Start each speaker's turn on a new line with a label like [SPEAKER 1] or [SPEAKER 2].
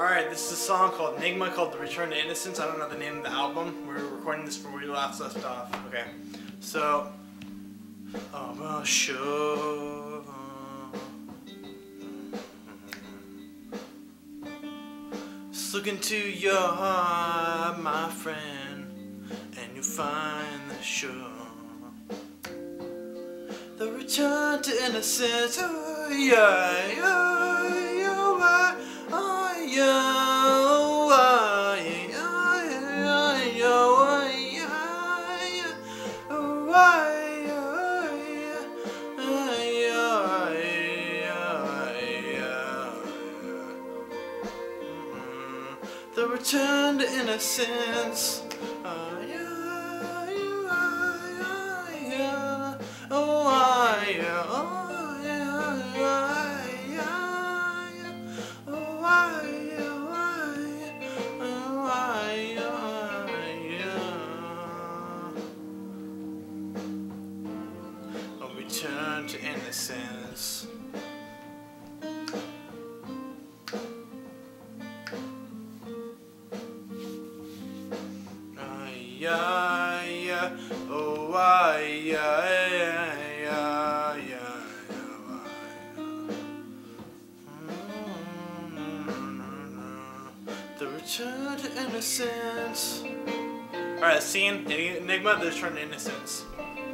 [SPEAKER 1] Alright, this is a song called Enigma called The Return to Innocence. I don't know the name of the album. We're recording this from where we last left off. Okay. So, I'm a show. Just look into your heart, my friend, and you'll find the show. The return to innocence. Oh, yeah, yeah, The return to innocence. Oh, return to innocence. Ay, ay, oh, ay, ay, ay, ay, ay, The return to innocence. Alright, scene Enigma, the return to innocence.